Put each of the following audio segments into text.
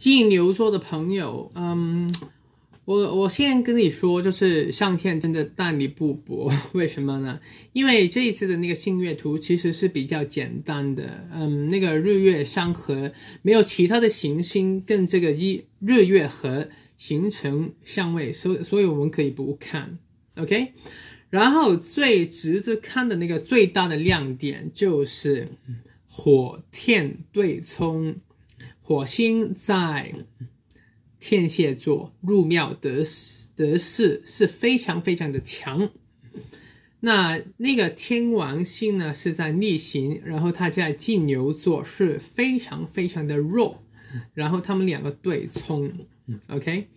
金牛座的朋友，嗯，我我先跟你说，就是上天真的待你不薄，为什么呢？因为这一次的那个星月图其实是比较简单的，嗯，那个日月相合，没有其他的行星跟这个一日月合形成相位，所以所以我们可以不看，OK。然后最值得看的那个最大的亮点就是火天对冲，火星在天蝎座入庙得得势是非常非常的强。那那个天王星呢是在逆行，然后它在金牛座是非常非常的弱，然后他们两个对冲，OK。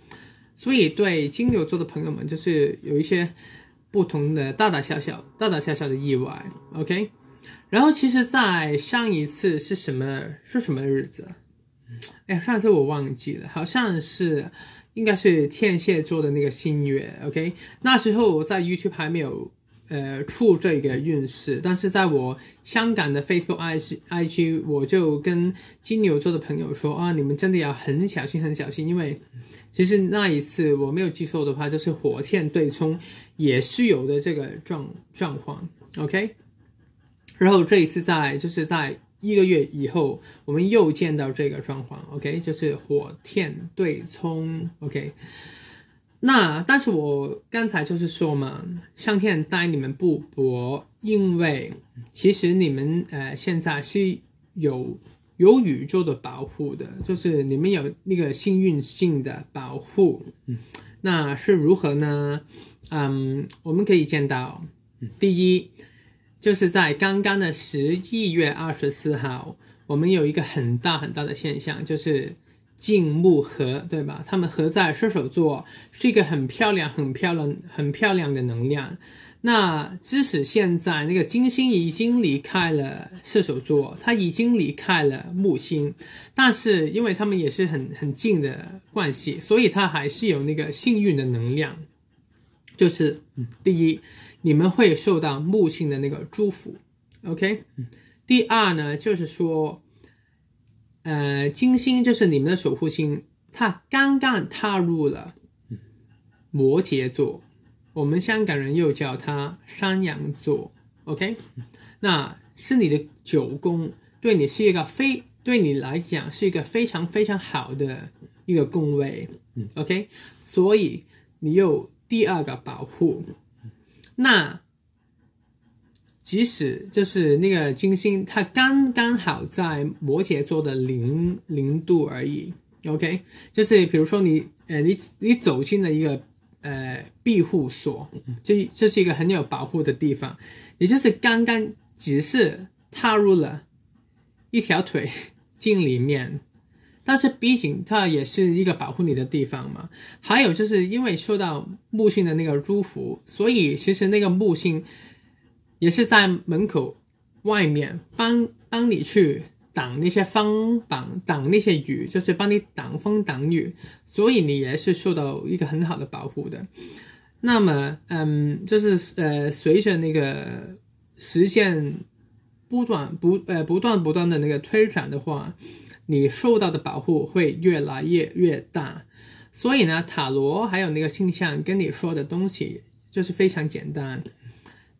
所以对金牛座的朋友们就是有一些。不同的大大小小、大大小小的意外，OK。然后其实，在上一次是什么是什么日子？哎，上次我忘记了，好像是应该是天蝎座的那个新月，OK。那时候我在 YouTube 还没有。呃，出这个运势，但是在我香港的 Facebook、IG、IG，我就跟金牛座的朋友说啊，你们真的要很小心、很小心，因为其实那一次我没有记错的话，就是火天对冲也是有的这个状状况，OK。然后这一次在就是在一个月以后，我们又见到这个状况，OK，就是火天对冲，OK。那但是我刚才就是说嘛，上天待你们不薄，因为其实你们呃现在是有有宇宙的保护的，就是你们有那个幸运性的保护。那是如何呢？嗯，我们可以见到，第一就是在刚刚的十一月二十四号，我们有一个很大很大的现象，就是。金木合，对吧？他们合在射手座，是一个很漂亮、很漂亮、很漂亮的能量。那即使现在那个金星已经离开了射手座，它已经离开了木星，但是因为他们也是很很近的关系，所以它还是有那个幸运的能量。就是第一，你们会受到木星的那个祝福，OK。第二呢，就是说。呃，金星就是你们的守护星，它刚刚踏入了摩羯座，我们香港人又叫它山羊座，OK？那是你的九宫，对你是一个非对你来讲是一个非常非常好的一个宫位，OK？所以你有第二个保护，那。即使就是那个金星，它刚刚好在摩羯座的零零度而已。OK，就是比如说你呃你你走进了一个呃庇护所，这这是一个很有保护的地方，也就是刚刚只是踏入了一条腿 进里面，但是毕竟它也是一个保护你的地方嘛。还有就是因为受到木星的那个祝福，所以其实那个木星。也是在门口外面帮帮你去挡那些风挡挡那些雨，就是帮你挡风挡雨，所以你也是受到一个很好的保护的。那么，嗯，就是呃，随着那个时间不断不呃不断不断的那个推展的话，你受到的保护会越来越越大。所以呢，塔罗还有那个星象跟你说的东西就是非常简单。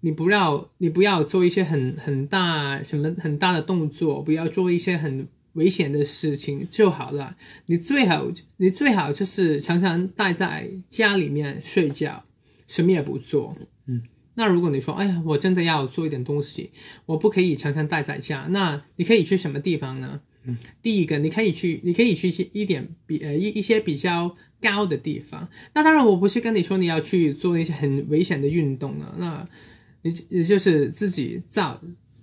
你不要，你不要做一些很很大什么很大的动作，不要做一些很危险的事情就好了。你最好，你最好就是常常待在家里面睡觉，什么也不做。嗯，那如果你说，哎呀，我真的要做一点东西，我不可以常常待在家，那你可以去什么地方呢？第一个，你可以去，你可以去一些一点比呃一一些比较高的地方。那当然，我不是跟你说你要去做那些很危险的运动啊。那你也就是自己找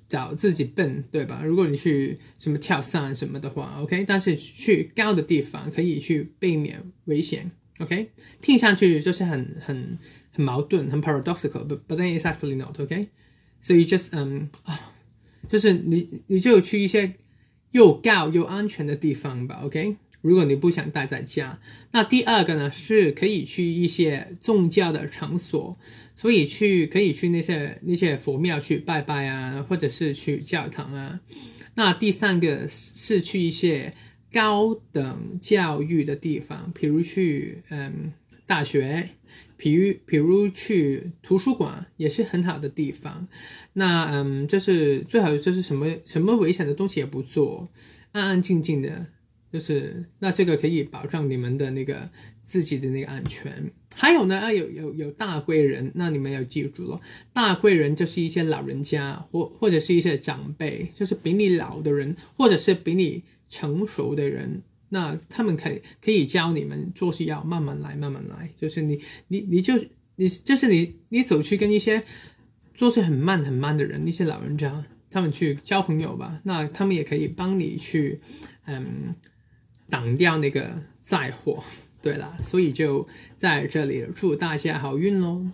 找自己笨，对吧？如果你去什么跳伞什么的话，OK，但是去高的地方可以去避免危险，OK。听上去就是很很很矛盾，很 paradoxical，but but then it's actually not，OK。所以 just 嗯啊，就是你你就去一些又高又安全的地方吧，OK。如果你不想待在家，那第二个呢是可以去一些宗教的场所。所以去可以去那些那些佛庙去拜拜啊，或者是去教堂啊。那第三个是去一些高等教育的地方，比如去嗯大学，比如比如去图书馆，也是很好的地方。那嗯，就是最好就是什么什么危险的东西也不做，安安静静的。就是那这个可以保障你们的那个自己的那个安全。还有呢，啊有有有大贵人，那你们要记住了，大贵人就是一些老人家或或者是一些长辈，就是比你老的人，或者是比你成熟的人，那他们可以可以教你们做事要慢慢来，慢慢来。就是你你你就你就是你你走去跟一些做事很慢很慢的人，那些老人家，他们去交朋友吧，那他们也可以帮你去嗯。挡掉那个灾祸，对了，所以就在这里祝大家好运喽。